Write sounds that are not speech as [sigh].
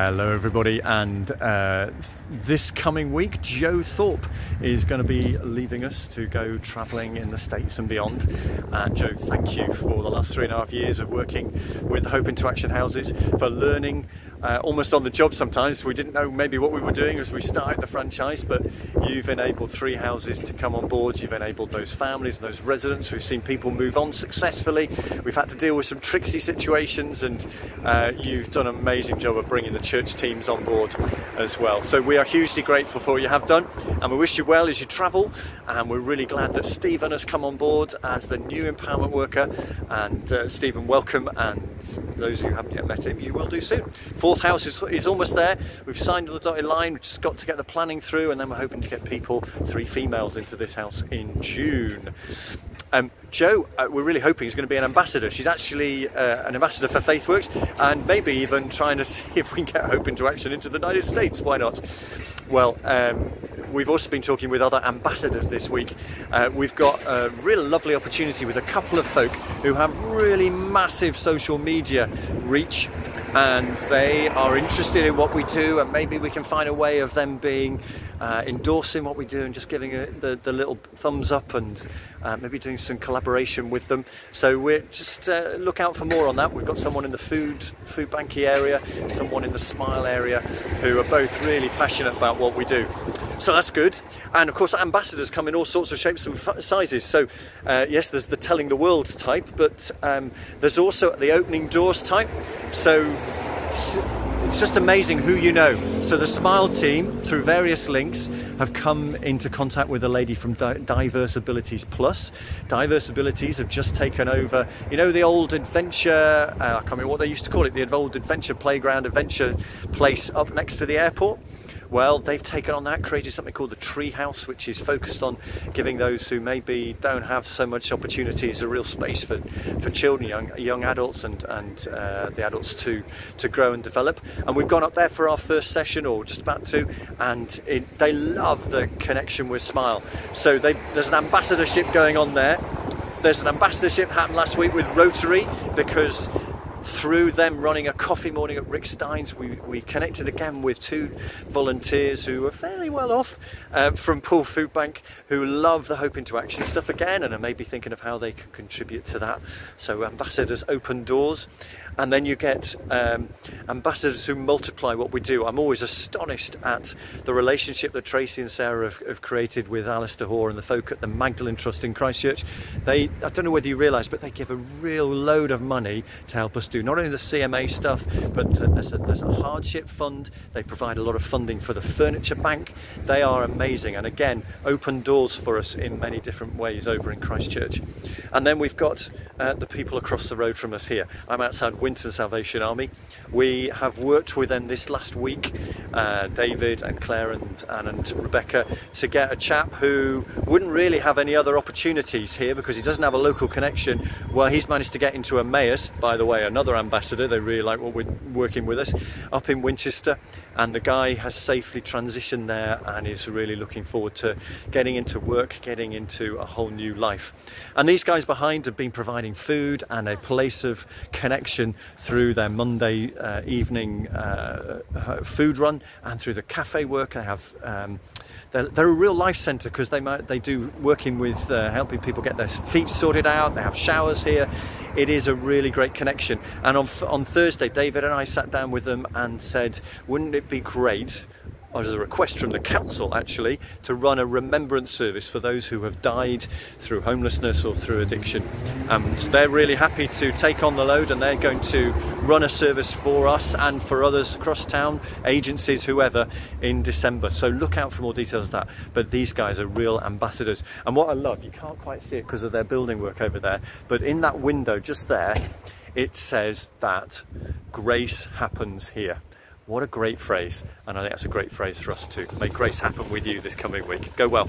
Hello, everybody, and uh, this coming week, Joe Thorpe is going to be leaving us to go travelling in the States and beyond. And Joe, thank you for the last three and a half years of working with Hope into Action Houses, for learning uh, almost on the job sometimes. We didn't know maybe what we were doing as we started the franchise, but you've enabled three houses to come on board. You've enabled those families and those residents. We've seen people move on successfully. We've had to deal with some tricksy situations, and uh, you've done an amazing job of bringing the church teams on board as well. So we are hugely grateful for what you have done, and we wish you well as you travel. And we're really glad that Stephen has come on board as the new empowerment worker. And uh, Stephen, welcome. And those who haven't yet met him, you will do soon. Fourth house is, is almost there. We've signed the dotted line. We've just got to get the planning through, and then we're hoping to get people, three females, into this house in June. Um, Joe, uh, we're really hoping is going to be an ambassador. She's actually uh, an ambassador for FaithWorks, and maybe even trying to [laughs] see if we can get Hope into Action into the United States. Why not? Well, um, we've also been talking with other ambassadors this week. Uh, we've got a real lovely opportunity with a couple of folk who have really massive social media reach and they are interested in what we do and maybe we can find a way of them being uh, endorsing what we do and just giving a, the, the little thumbs up and uh, maybe doing some collaboration with them. So we're just uh, look out for more on that. We've got someone in the food food banky area someone in the smile area who are both really passionate about what we do so that's good and of course ambassadors come in all sorts of shapes and sizes so uh, yes there's the telling the world type but um, there's also the opening doors type so it's just amazing who you know. So the Smile team, through various links, have come into contact with a lady from Di Diverse Abilities Plus. Diverse Abilities have just taken over, you know, the old adventure, uh, I can't remember what they used to call it, the old adventure playground, adventure place up next to the airport. Well, they've taken on that, created something called the Tree House, which is focused on giving those who maybe don't have so much opportunities a real space for, for children, young young adults, and and uh, the adults to to grow and develop. And we've gone up there for our first session, or just about to, and it, they love the connection with Smile. So they, there's an ambassadorship going on there. There's an ambassadorship happened last week with Rotary because through them running a coffee morning at Rick Steins, we, we connected again with two volunteers who are fairly well off uh, from Poole Food Bank who love the Hope into Action stuff again and are maybe thinking of how they can contribute to that. So ambassadors open doors and then you get um, ambassadors who multiply what we do. I'm always astonished at the relationship that Tracy and Sarah have, have created with Alistair Hoare and the folk at the Magdalen Trust in Christchurch. They, I don't know whether you realise, but they give a real load of money to help us do not only the CMA stuff, but uh, there's, a, there's a hardship fund. They provide a lot of funding for the furniture bank. They are amazing, and again, open doors for us in many different ways over in Christchurch. And then we've got uh, the people across the road from us here. I'm outside Winton Salvation Army. We have worked with them this last week, uh, David and Claire and Anne and Rebecca, to get a chap who wouldn't really have any other opportunities here because he doesn't have a local connection. Well, he's managed to get into a Emmaus, by the way, another ambassador. They really like what we're working with us up in Winchester, and the guy has safely transitioned there and is really looking forward to getting into work, getting into a whole new life. And these guys behind have been providing food and a place of connection through their Monday uh, evening uh, uh, food run and through the cafe work. They have um, they're, they're, a real life centre because they they do working with uh, helping people get their feet sorted out. They have showers here. It is a really great connection. And on on Thursday, David and I sat down with them and said, wouldn't it be great Oh, as a request from the council actually to run a remembrance service for those who have died through homelessness or through addiction. And they're really happy to take on the load and they're going to run a service for us and for others across town agencies whoever in December. So look out for more details of that. But these guys are real ambassadors. And what I love you can't quite see it because of their building work over there but in that window just there it says that grace happens here what a great phrase. And I think that's a great phrase for us to make grace happen with you this coming week. Go well.